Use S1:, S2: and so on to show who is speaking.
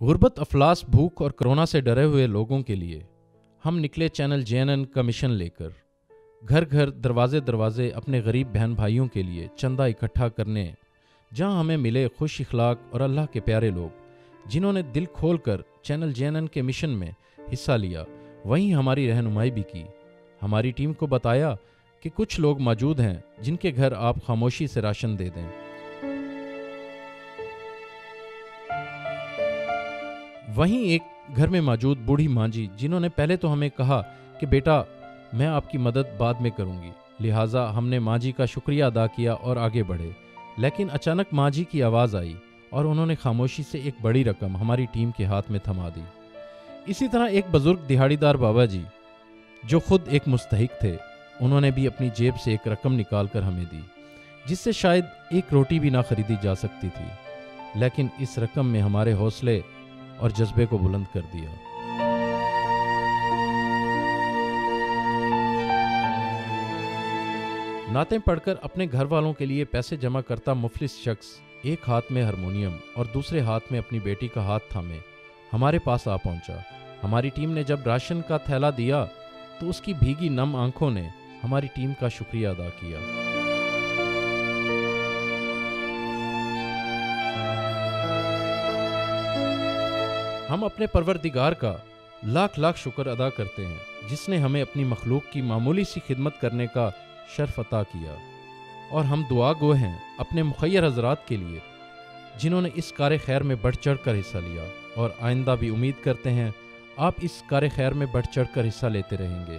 S1: غربت افلاس بھوک اور کرونا سے ڈرے ہوئے لوگوں کے لیے ہم نکلے چینل جے این این کا مشن لے کر گھر گھر دروازے دروازے اپنے غریب بہن بھائیوں کے لیے چندہ اکٹھا کرنے، جہاں ہمیں ملے خوش اخلاق اور اللہ کے پیارے لوگ، جنہوں نے دل کھول کر چینل جے این این کے مشن میں حصہ لیا، وہیں ہماری رہنمائی بھی کی۔ ہماری ٹیم کو بتایا کہ کچھ لوگ موجود ہیں جن کے گھر آپ خاموشی سے راشن دے دیں۔ وہیں ایک گھر میں موجود بوڑھی ماں جی جنہوں نے پہلے تو ہمیں کہا کہ بیٹا، میں آپ کی مدد بعد میں کروں گی۔ لہٰذا ہم نے ماں جی کا شکریہ ادا کیا اور آگے بڑھے۔ لیکن اچانک ماں جی کی آواز آئی اور انہوں نے خاموشی سے ایک بڑی رقم ہماری ٹیم کے ہاتھ میں تھما دی۔ اسی طرح ایک بزرگ دہاڑی دار بابا جی جو خود ایک مستحق تھے، انہوں نے بھی اپنی جیب سے ایک رقم نکال کر ہمیں دی، جس سے شاید ایک روٹی بھی نہ خریدی جا سکتی تھی۔ لیکن اس رقم میں ہمارے حوصلے اور جذبے کو بلند کر دیا۔ نعتیں پڑھ کر اپنے گھر والوں کے لیے پیسے جمع کرتا مفلس شخص ایک ہاتھ میں ہارمونیم اور دوسرے ہاتھ میں اپنی بیٹی کا ہاتھ تھامے۔ ہمارے پاس آ پہنچا۔ ہماری ٹیم نے جب راشن کا تھیلا دیا تو اس کی بھیگی نم آنکھوں نے ہماری ٹیم کا شکریہ ادا کیا۔ ہم اپنے پروردگار کا لاکھ لاکھ شکر ادا کرتے ہیں، جس نے ہمیں اپنی مخلوق کی معمولی سی خدمت کرنے کا شرف عطا کیا۔ اور ہم دعا گو ہیں اپنے مخیر حضرات کے لیے، جنہوں نے اس کار خیر میں بڑھ چڑھ کر حصہ لیا۔ اور آئندہ بھی امید کرتے ہیں، آپ اس کار خیر میں بڑھ چڑھ کر حصہ لیتے رہیں گے۔